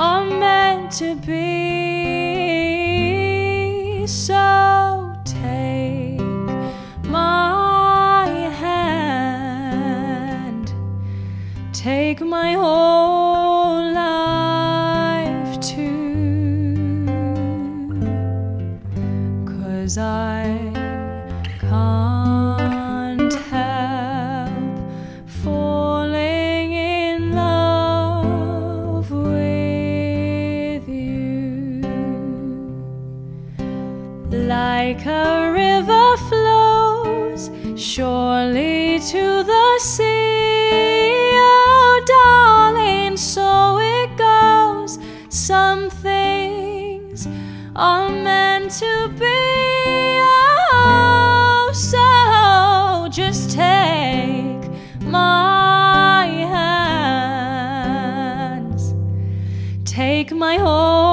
Are meant to be. So take my hand. Take my whole life too. Cause I can't like a river flows surely to the sea. Oh, darling, so it goes. Some things are meant to be. Oh, so just take my hands, take my whole.